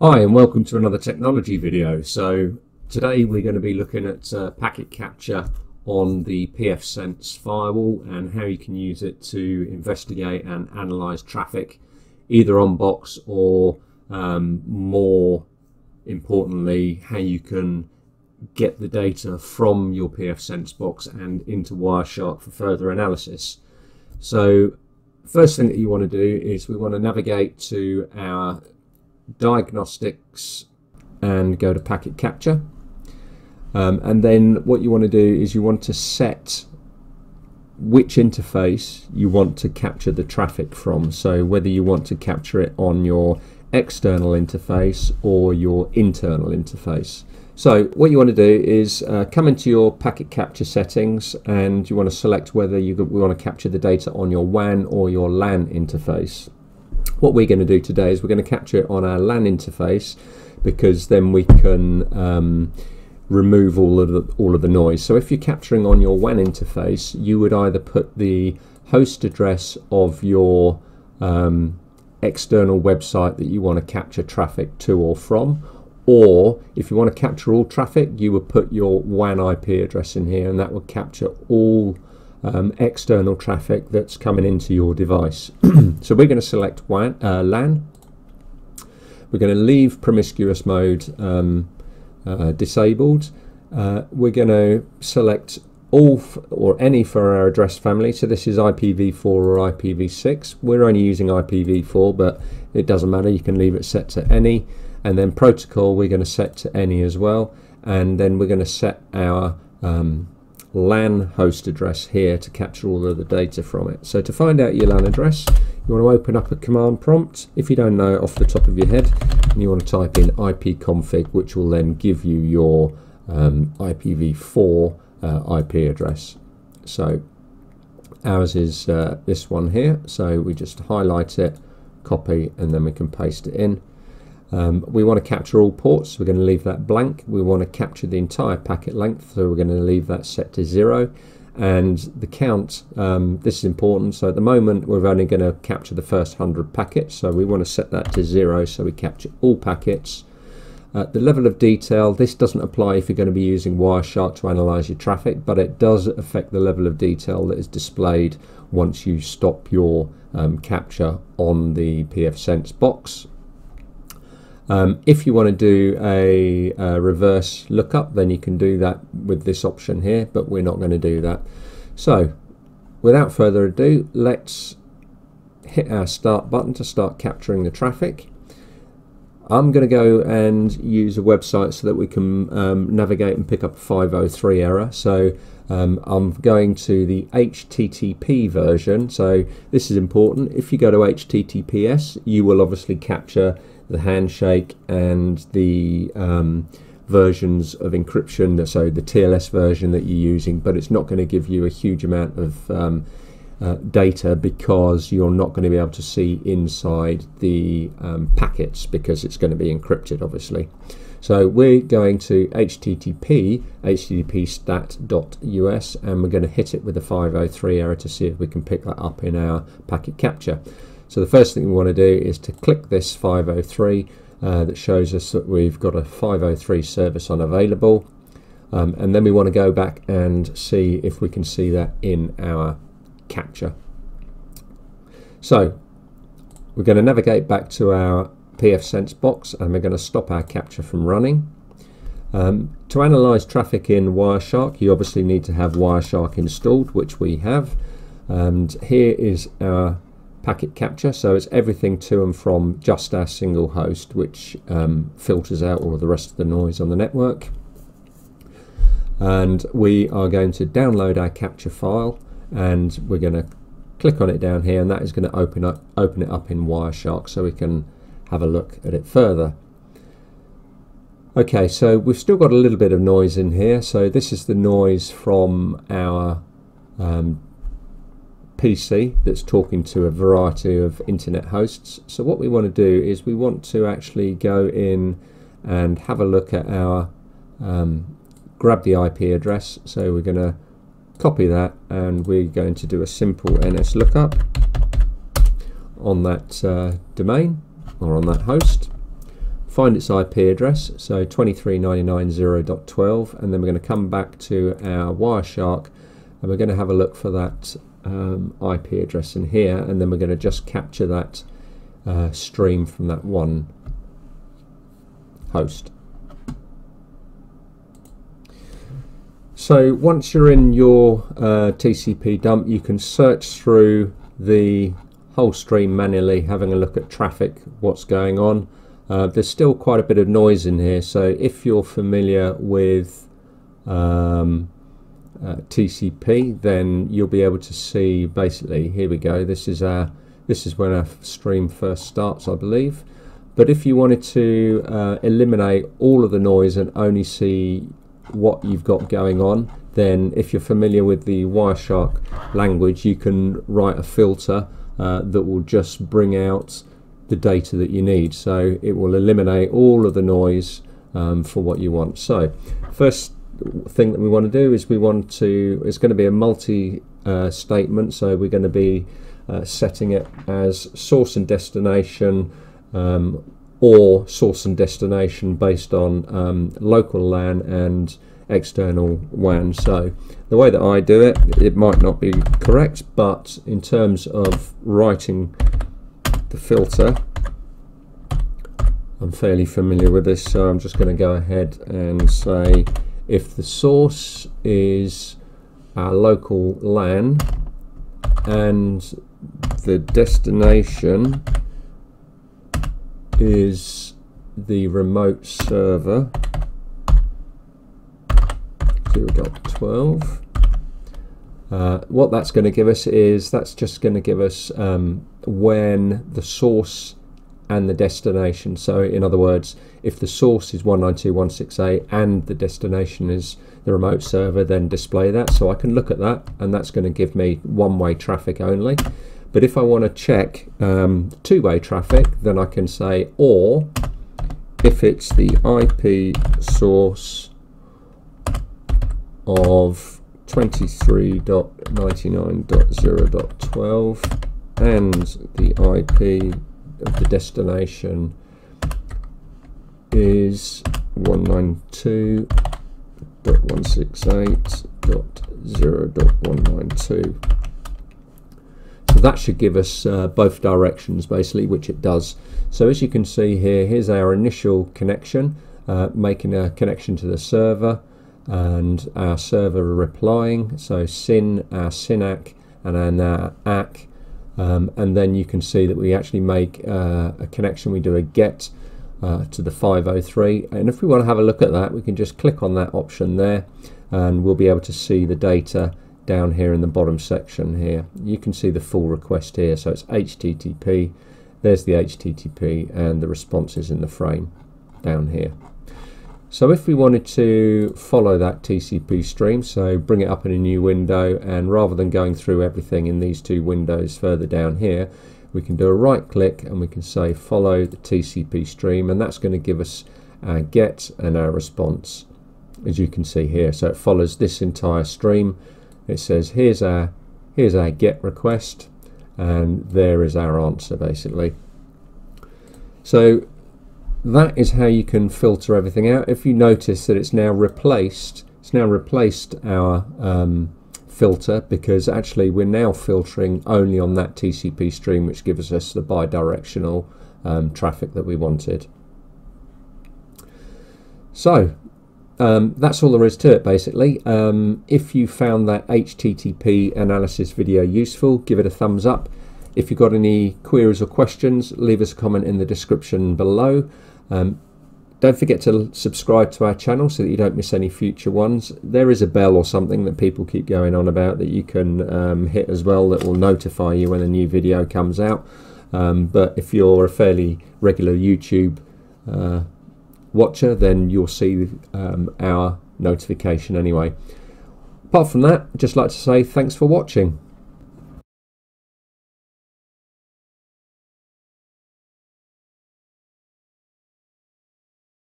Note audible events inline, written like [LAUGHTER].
Hi and welcome to another technology video. So today we're going to be looking at uh, packet capture on the pfSense firewall and how you can use it to investigate and analyze traffic either on box or um, more importantly how you can get the data from your pfSense box and into Wireshark for further analysis. So first thing that you want to do is we want to navigate to our diagnostics and go to packet capture. Um, and then what you want to do is you want to set which interface you want to capture the traffic from. So whether you want to capture it on your external interface or your internal interface. So what you want to do is uh, come into your packet capture settings and you want to select whether you want to capture the data on your WAN or your LAN interface. What we're going to do today is we're going to capture it on our LAN interface because then we can um, remove all of the all of the noise. So if you're capturing on your WAN interface, you would either put the host address of your um, external website that you want to capture traffic to or from, or if you want to capture all traffic, you would put your WAN IP address in here, and that would capture all um, external traffic that's coming into your device. [CLEARS THROAT] so we're going to select WAN, uh, LAN. We're going to leave promiscuous mode um, uh, disabled. Uh, we're going to select all or any for our address family. So this is IPv4 or IPv6. We're only using IPv4, but it doesn't matter. You can leave it set to any. And then protocol, we're going to set to any as well. And then we're going to set our um, LAN host address here to capture all of the data from it. So to find out your LAN address, you want to open up a command prompt. If you don't know it off the top of your head, and you want to type in ipconfig, which will then give you your um, IPv4 uh, IP address. So ours is uh, this one here. So we just highlight it, copy, and then we can paste it in. Um, we want to capture all ports, so we're going to leave that blank. We want to capture the entire packet length, so we're going to leave that set to zero. And the count, um, this is important, so at the moment we're only going to capture the first 100 packets, so we want to set that to zero so we capture all packets. Uh, the level of detail, this doesn't apply if you're going to be using Wireshark to analyze your traffic, but it does affect the level of detail that is displayed once you stop your um, capture on the pfSense box um, if you want to do a, a, reverse lookup, then you can do that with this option here, but we're not going to do that. So, without further ado, let's hit our start button to start capturing the traffic. I'm going to go and use a website so that we can um, navigate and pick up a 503 error. So um, I'm going to the HTTP version. So this is important. If you go to HTTPS, you will obviously capture the handshake and the um, versions of encryption, so the TLS version that you're using, but it's not going to give you a huge amount of um, uh, data because you're not going to be able to see inside the um, packets because it's going to be encrypted, obviously. So we're going to http http stat.us and we're going to hit it with a 503 error to see if we can pick that up in our packet capture. So the first thing we want to do is to click this 503 uh, that shows us that we've got a 503 service unavailable. Um, and then we want to go back and see if we can see that in our capture. So we're going to navigate back to our pfSense box and we're going to stop our capture from running. Um, to analyze traffic in Wireshark, you obviously need to have Wireshark installed, which we have. And here is our packet capture, so it's everything to and from just our single host, which um, filters out all of the rest of the noise on the network. And we are going to download our capture file, and we're going to click on it down here, and that is going to open up open it up in Wireshark, so we can have a look at it further. Okay, so we've still got a little bit of noise in here. So this is the noise from our um, PC that's talking to a variety of internet hosts. So what we want to do is we want to actually go in and have a look at our, um, grab the IP address. So we're going to copy that and we're going to do a simple NS lookup on that uh, domain or on that host. find its IP address, so 23.99.0.12, and then we're going to come back to our Wireshark and we're going to have a look for that um, IP address in here, and then we're going to just capture that uh, stream from that one host. So once you're in your uh, TCP dump, you can search through the whole stream manually, having a look at traffic, what's going on. Uh, there's still quite a bit of noise in here, so if you're familiar with um, uh, TCP, then you'll be able to see basically. Here we go. This is our this is when our stream first starts, I believe. But if you wanted to uh, eliminate all of the noise and only see what you've got going on, then if you're familiar with the Wireshark language, you can write a filter uh, that will just bring out the data that you need. So it will eliminate all of the noise um, for what you want. So first thing that we want to do is we want to, it's going to be a multi uh, statement. So we're going to be uh, setting it as source and destination um, or source and destination based on um, local LAN and external WAN. So the way that I do it, it might not be correct, but in terms of writing the filter, I'm fairly familiar with this, so I'm just going to go ahead and say if the source is our local LAN and the destination is the remote server 0.12 uh, what that's going to give us is that's just going to give us um, when the source and the destination. So in other words, if the source is 192.168 and the destination is the remote server, then display that. So I can look at that and that's going to give me one-way traffic only. But if I want to check um, two-way traffic, then I can say or if it's the IP source of 23.99.0.12 and the IP of the destination is 192.168.0.192 so that should give us uh, both directions basically which it does. So as you can see here here's our initial connection uh, making a connection to the server and our server replying. So SYN our SYN-ACK and then our ACK um, and then you can see that we actually make uh, a connection. We do a get uh, to the 503 and if we want to have a look at that we can just click on that option there and we'll be able to see the data down here in the bottom section here. You can see the full request here. So it's HTTP there's the HTTP and the responses in the frame down here so if we wanted to follow that TCP stream, so bring it up in a new window, and rather than going through everything in these two windows further down here, we can do a right click and we can say follow the TCP stream, and that's going to give us our get and our response, as you can see here. So it follows this entire stream. It says here's our here's our get request, and there is our answer basically. So that is how you can filter everything out. If you notice that it's now replaced, it's now replaced our um, filter because actually we're now filtering only on that TCP stream which gives us the bidirectional um, traffic that we wanted. So um, that's all there is to it basically. Um, if you found that HTTP analysis video useful, give it a thumbs up. If you've got any queries or questions, leave us a comment in the description below. Um, don't forget to subscribe to our channel so that you don't miss any future ones. There is a bell or something that people keep going on about that you can um, hit as well that will notify you when a new video comes out. Um, but if you're a fairly regular YouTube uh, watcher, then you'll see um, our notification anyway. Apart from that, I'd just like to say thanks for watching.